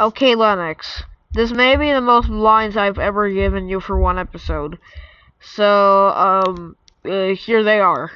Okay, Lennox. This may be the most lines I've ever given you for one episode. So, um, uh, here they are.